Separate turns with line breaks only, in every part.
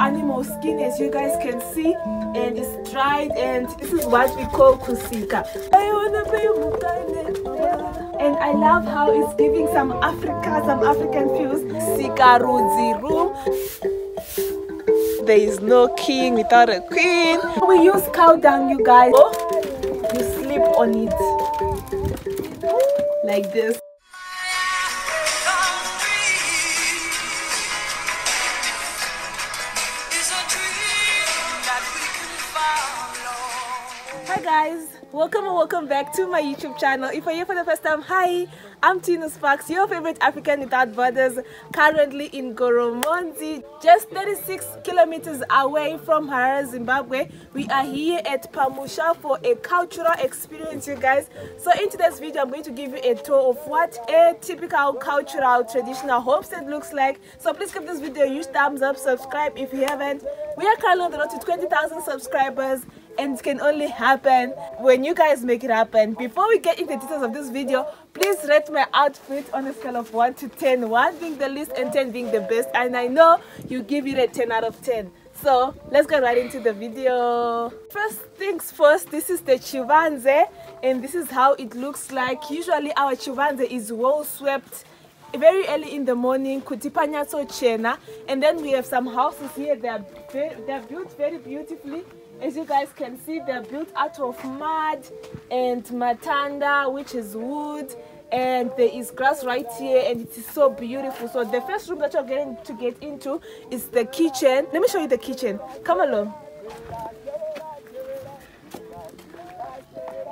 animal skin as you guys can see and it's dried and this is what we call kusika and I love how it's giving some Africa, some African feels. Room. There is no king without a queen. We use cow dung, you guys. You sleep on it like this. Guys, welcome and welcome back to my YouTube channel. If you're here for the first time, hi, I'm Tino Sparks, your favorite African without borders, currently in Goromonzi, just 36 kilometers away from Harare, Zimbabwe. We are here at Pamusha for a cultural experience, you guys. So in today's video, I'm going to give you a tour of what a typical cultural traditional homestead looks like. So please give this video a huge thumbs up, subscribe if you haven't. We are currently on the road to 20,000 subscribers and it can only happen when you guys make it happen. Before we get into the details of this video please rate my outfit on a scale of 1 to 10 1 being the least and 10 being the best. And i know you give it a 10 out of 10 so let's get right into the video. First things first this is the chivanze and this is how it looks like. Usually our chivanze is well swept very early in the morning kutipanyatso chena and then we have some houses here. They are they are built very beautifully as you guys can see they're built out of mud and matanda which is wood and there is grass right here and it is so beautiful. So the first room that you're getting to get into is the kitchen. Let me show you the kitchen. Come along.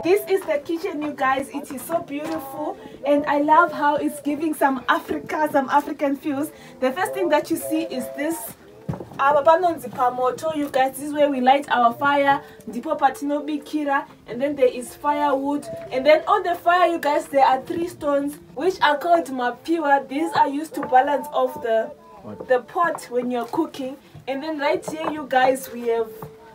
This is the kitchen you guys. It is so beautiful and i love how it's giving some africa some african feels. The first thing that you see is this apa panonzi pamoto you guys this is where we light our fire. Ndipo patinobikira and then there is firewood. And then on the fire you guys there are three stones which are called mapiwa. These are used to balance off the the pot when you're cooking. And then right here you guys we have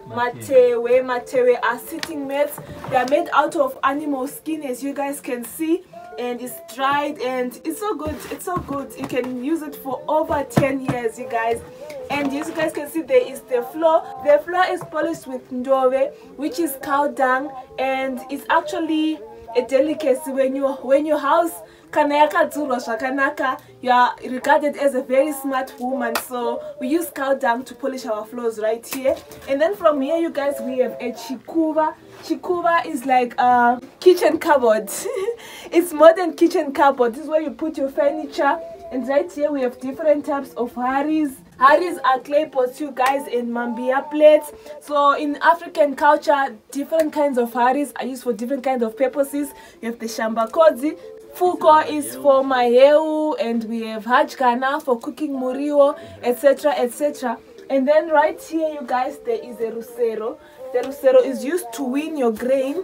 matewe. Matewe are sitting mats they are made out of animal skin as you guys can see and it's dried and it's so good it's so good. You can use it for over 10 years you guys. And as you guys can see there is the floor the floor is polished with ndove which is cow dung and it's actually a delicacy. When you when your house kana yakadzurwa zvakanaka you are regarded as a very smart woman. So we use cow dung to polish our floors right here. And then from here you guys we have a chikuva chikuva is like a kitchen cupboard. It's modern kitchen cupboard. This is where you put your furniture. And right here we have different types of haris haris are clay pots you guys and mambia plates. So in african culture different kinds of haris are used for different kinds of purposes. You have the shambakodzi fuko is for maheu and we have hajkana for cooking muriwo etc etc and then right here you guys there is a rusero the rusero is used to win your grain.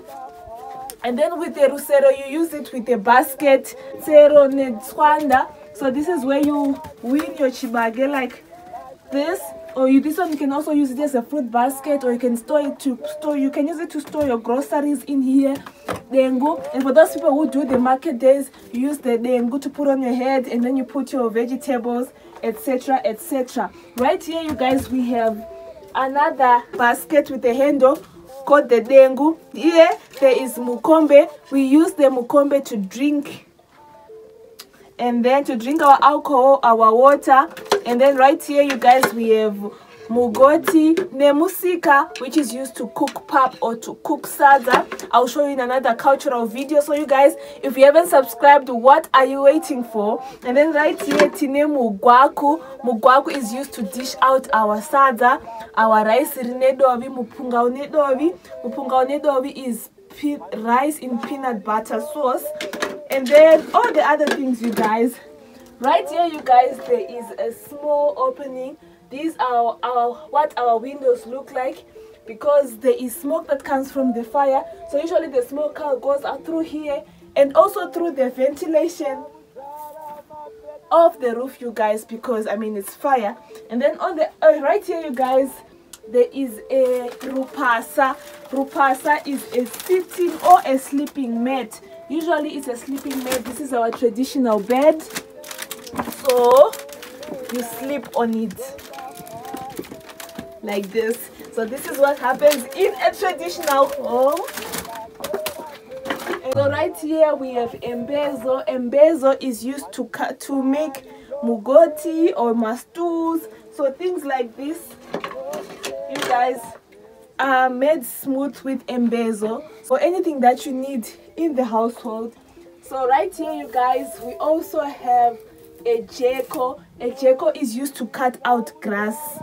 And then with the rusero you use it with a basket so this is where you win your chibage like this. Or you this one you can also use it as a fruit basket or you can store it to store you can use it to store your groceries in here dengu. And for those people who do the market days you use the dengu to put on your head and then you put your vegetables etc etc right here you guys we have another basket with a handle called the dengu. Here there is mukombe. We use the mukombe to drink and then to drink our alcohol our water. And then right here you guys we have mugoti nemusika which is used to cook pap or to cook sadza. I'll show you in another cultural video. So you guys if you haven't subscribed what are you waiting for? And then right here tine mugwaku. Mugwaku is used to dish out our sadza our rice rine dovi mupunga une dovi. Mupunga une dovi is rice in peanut butter sauce. And then all the other things you guys. Right here you guys there is a small opening these are our what our windows look like because there is smoke that comes from the fire. So usually the smoke goes out through here and also through the ventilation of the roof you guys because i mean it's fire. And then on the uh, right here you guys there is a rupasa. Rupasa is a sitting or a sleeping mat. Usually it's a sleeping mat. This is our traditional bed. So you sleep on it like this. So this is what happens in a traditional home. So right here we have embezo embezo is used to cut to make mugoti or mastus so things like this you guys are made smooth with embezo or anything that you need in the household. So right here you guys we also have a jeko. A jeko is used to cut out grass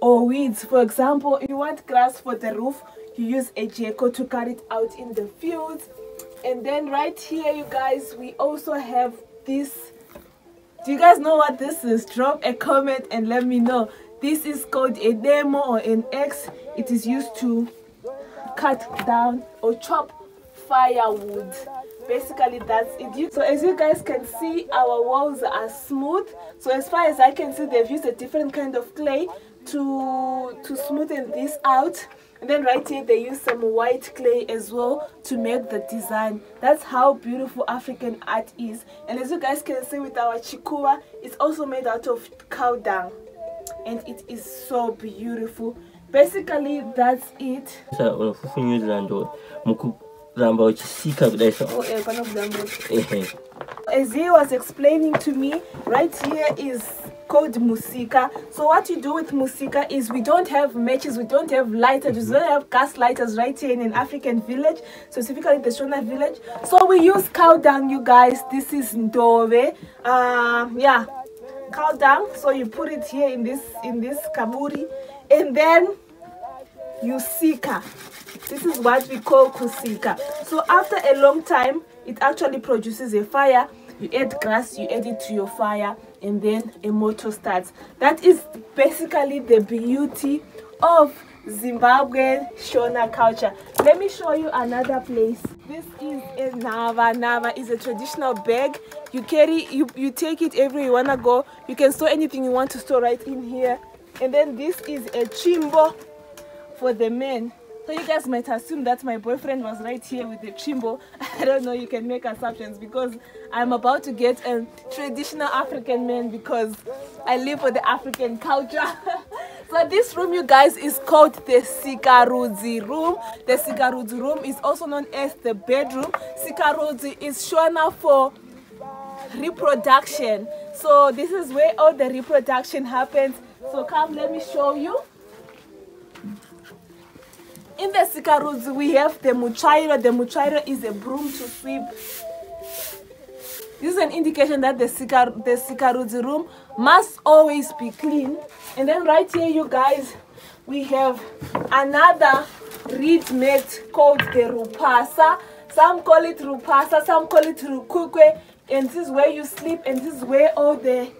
or weeds for example you want grass for the roof you use a jeko to cut it out in the fields and then right here you guys we also have this do you guys know what this is drop a comment and let me know this is called a demo or an axe. It is used to cut down or chop firewood. Basically, that's it. So as you guys can see, our walls are smooth. So as far as I can see, they've used a different kind of clay to, to smoothen this out. And then right here, they use some white clay as well to make the design. That's how beautiful African art is. And as you guys can see with our chikuva, it's also made out of cow dung and it is so beautiful basically that's it
unofufunyurirando mukuramba uchisika kudaisa
as he was explaining to me right here is called musika. So what you do with musika is we don't have matches we don't have lighters we don't have gas lighters right here in an african village specifically the shona village. So we use cow dung you guys. This is ndove uh, yeah cow dung so you put it here in this in this kaburi. And then you sika this is what we call kusika. So after a long time it actually produces a fire you add grass you add it to your fire and then a motor starts that is basically the beauty of Zimbabwe Shona culture. Let me show you another place. This is a Nava. Nava is a traditional bag. You carry, you, you take it everywhere you wanna go. You can store anything you want to store right in here. And then this is a chimbo for the men. So you guys might assume that my boyfriend was right here with the chimbo. I don't know, you can make assumptions because I'm about to get a traditional African man because I live for the African culture. So this room, you guys, is called the Sikarudzi room. The Sikarudzi room is also known as the bedroom. Sikarudzi is Shona for reproduction. So this is where all the reproduction happens. So come, let me show you. In the Sika Sikarudzi, we have the Muchairo. The Muchairo is a broom to sweep this is an indication that the, Sika, the Sikarudzi room must always be clean. And then right here, you guys, we have another reed mat called the Rupasa. Some call it Rupasa, some call it Rukukwe. And this is where you sleep, and this is where all the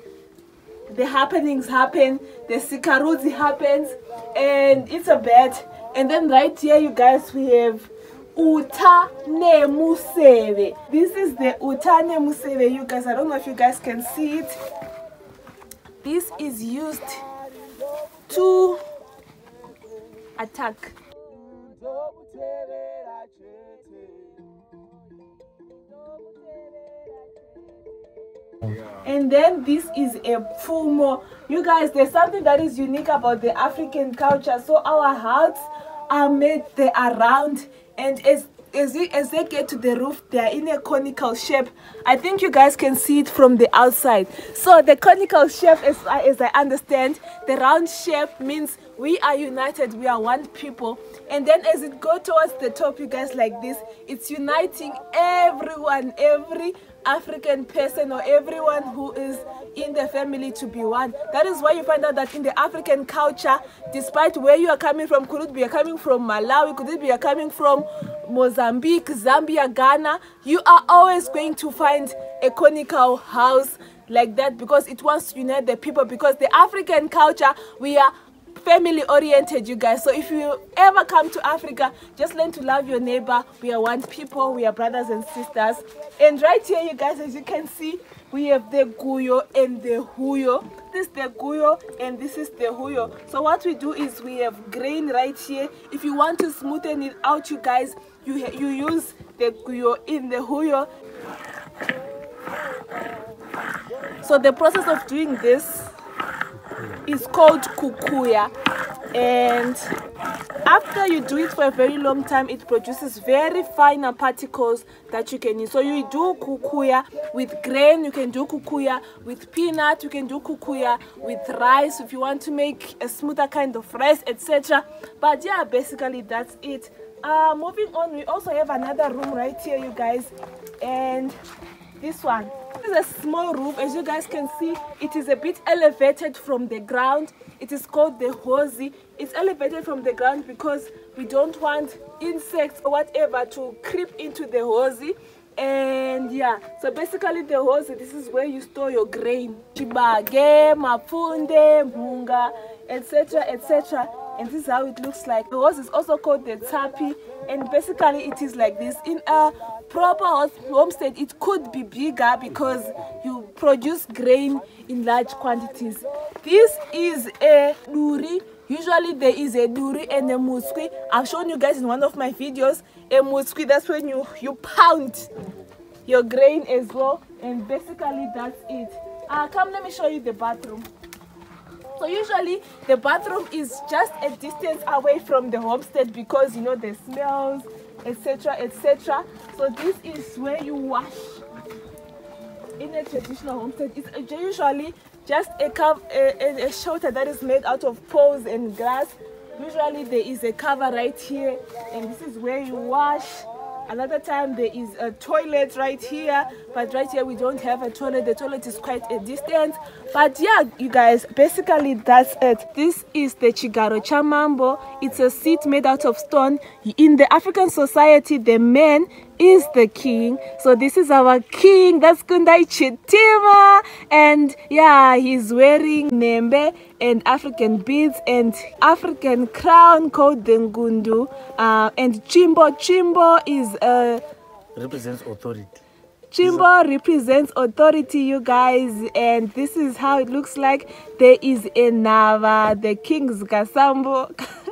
the happenings happen, the Sikarudzi happens, and it's a bed. And then right here, you guys, we have Utane Museve. This is the Utane Museve, you guys. I don't know if you guys can see it. This is used to attack. And then this is a fumo. You guys, there's something that is unique about the African culture. So our huts are made, they are round and as as, it, as they get to the roof they are in a conical shape. I think you guys can see it from the outside. So the conical shape as, as i understand the round shape means we are united we are one people. And then as it go towards the top you guys like this it's uniting everyone every african person or everyone who is in the family to be one. That is why you find out that in the African culture, despite where you are coming from, could it be you're coming from Malawi, could it be you're coming from Mozambique, Zambia, Ghana, you are always going to find a conical house like that because it wants to unite the people because the African culture, we are family oriented you guys. So if you ever come to africa just learn to love your neighbor. We are one people. We are brothers and sisters. And right here you guys as you can see we have the guyo and the huyo. This is the guyo and this is the huyo. So what we do is we have grain right here. If you want to smoothen it out you guys you you use the guyo in the huyo. So the process of doing this is called kukuya. And after you do it for a very long time it produces very finer particles that you can use. So you do kukuya with grain you can do kukuya with peanut you can do kukuya with rice if you want to make a smoother kind of rice etc but yeah basically that's it. Uh moving on we also have another room right here you guys. And this one is a small room as you guys can see it is a bit elevated from the ground. It is called the hosi it's elevated from the ground because we don't want insects or whatever to creep into the hosi and yeah so basically the hosi this is where you store your grain. Chibage mapunde mpunga etc etc and this is how it looks like. The horse is also called the tapi and basically it is like this. In a proper homestead it could be bigger because you produce grain in large quantities. This is a duri. Usually there is a duri and a muskwi i've shown you guys in one of my videos a muskwi that's when you you pound your grain as well and basically that's it. Uh come let me show you the bathroom. So usually the bathroom is just a distance away from the homestead because you know the smells etc etc so this is where you wash in a traditional homestead it's uh, usually just a, cover, a, a shelter that is made out of poles and grass. Usually there is a cover right here and this is where you wash another time there is a toilet right here but right here we don't have a toilet. The toilet is quite a distance. But yeah you guys basically that's it. This is the chigaro chamambo. It's a seat made out of stone. In the african society the man is the king. So this is our king that's kundai chitima. And yeah he's wearing nembe and african beads and african crown called the ngundu. Uh, and chimbo chimbo is uh
represents authority.
Chimbo represents authority, you guys, and this is how it looks like. There is a Nava, the king's Gasambo,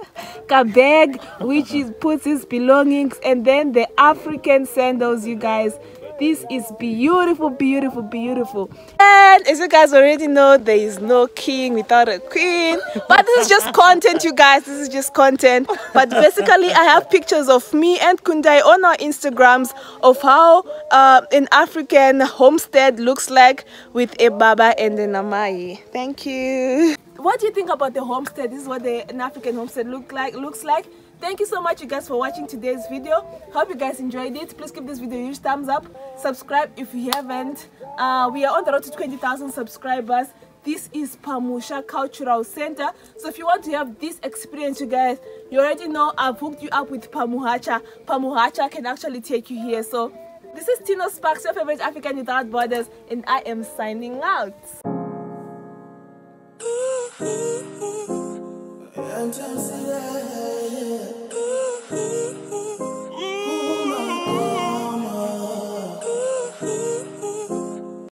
Kabeg, which is puts his belongings, and then the African sandals, you guys. This is beautiful, beautiful, beautiful. And as you guys already know, there is no king without a queen. But this is just content, you guys. This is just content. But basically, I have pictures of me and Kundai on our Instagrams of how uh, an African homestead looks like with a baba and a namai. Thank you. What do you think about the homestead? This is what the, an African homestead look like looks like thank you so much you guys for watching today's video hope you guys enjoyed it please give this video a huge thumbs up subscribe if you haven't uh, we are on the road to 20,000 subscribers this is Pamusha Cultural Center. So if you want to have this experience, you guys, you already know I've hooked you up with Pamuhacha. Pamuhacha can actually take you here. So this is Tino Sparks, your favorite African without borders, and I am signing out.
Just.